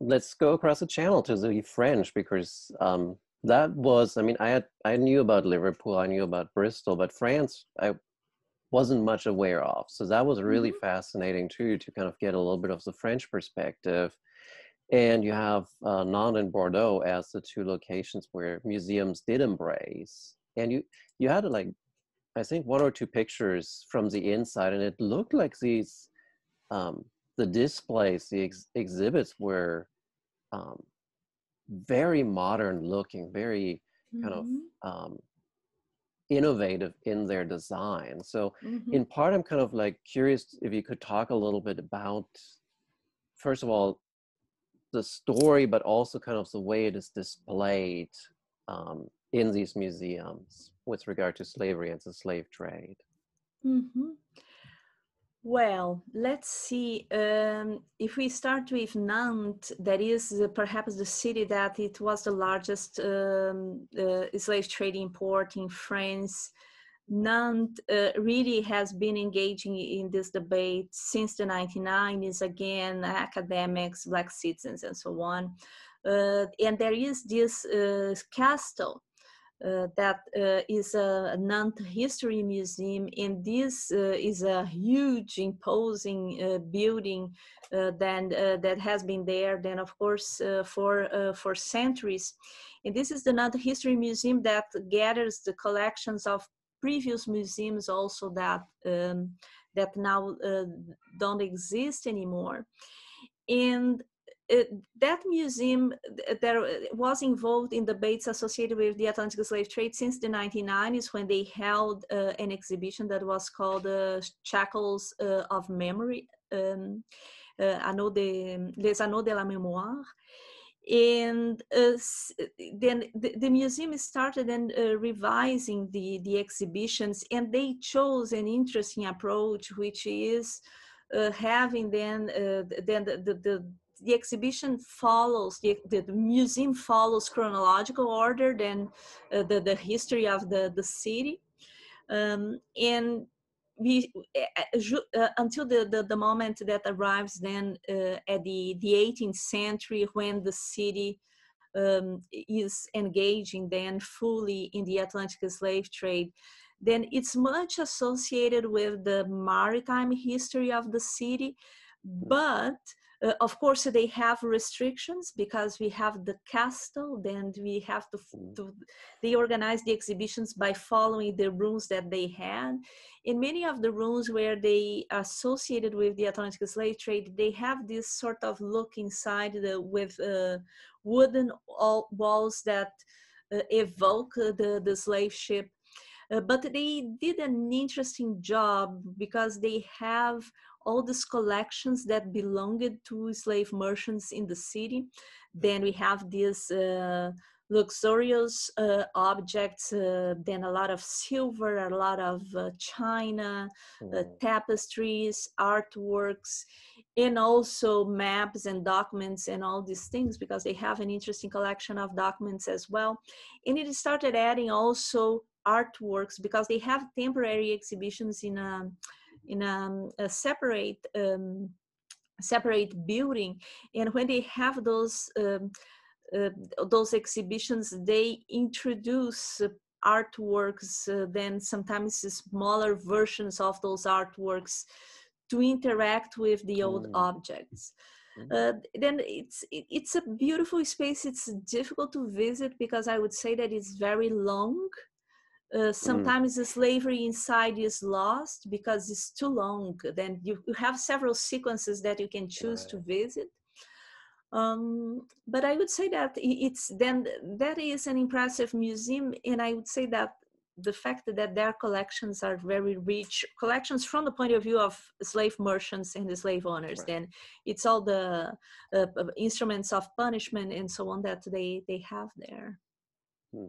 let's go across the channel to the French because um, that was, I mean, I had, I knew about Liverpool, I knew about Bristol, but France, I wasn't much aware of. So that was really mm-hmm. fascinating too, to kind of get a little bit of the French perspective. And you have uh, Nantes and Bordeaux as the two locations where museums did embrace. And you, you had like, I think one or two pictures from the inside, and it looked like these, um, the displays, the ex- exhibits were um, very modern looking, very mm-hmm. kind of mm-hmm. um, innovative in their design. So, mm-hmm. in part, I'm kind of like curious if you could talk a little bit about, first of all, the story, but also kind of the way it is displayed um, in these museums with regard to slavery and the slave trade. Mm-hmm. Well, let's see. Um, if we start with Nantes, that is perhaps the city that it was the largest um, uh, slave trading port in France. Nantes uh, really has been engaging in this debate since the 1990s. Again, academics, black citizens, and so on. Uh, and there is this uh, castle uh, that uh, is a Nantes History Museum, and this uh, is a huge, imposing uh, building uh, then, uh, that has been there, then of course, for for centuries. And this is the Nantes History Museum that gathers the collections of previous museums also that um, that now don't exist anymore. And it, that museum there was involved in debates associated with the Atlantic slave trade since the 1990s when they held uh, an exhibition that was called uh, Shackles uh, of Memory, um, uh, Anneaux de, Les Anneaux de la Mémoire. And uh, then the, the, museum started and uh, revising the, the exhibitions and they chose an interesting approach, which is having then, then the, the, the the exhibition follows the, the, museum follows chronological order than uh, the, the history of the, the city. Um, and we uh, until the, the, the moment that arrives then uh, at the, the 18th century when the city um, is engaging then fully in the Atlantic slave trade then it's much associated with the maritime history of the city but uh, of course, they have restrictions because we have the castle, then we have to, mm. to, they organize the exhibitions by following the rules that they had. In many of the rooms where they associated with the Atlantic slave trade, they have this sort of look inside the, with uh, wooden walls that uh, evoke the, the slave ship. Uh, but they did an interesting job because they have all these collections that belonged to slave merchants in the city. Then we have these uh, luxurious uh, objects, uh, then a lot of silver, a lot of uh, china, mm. tapestries, artworks, and also maps and documents and all these things because they have an interesting collection of documents as well. And it started adding also artworks because they have temporary exhibitions in a um, in a, a separate um, separate building and when they have those um, uh, those exhibitions they introduce uh, artworks uh, then sometimes smaller versions of those artworks to interact with the old mm. objects mm-hmm. uh, then it's it, it's a beautiful space it's difficult to visit because i would say that it's very long uh, mm. sometimes mm. the slavery inside is lost because it's too long. Then you, you have several sequences that you can choose to visit. Um, but I would say that it's then that is an impressive museum, and I would say that the fact that their collections are very rich collections from the point of view of slave merchants and the slave owners right. then it's all the uh, instruments of punishment and so on that they they have there Hmm.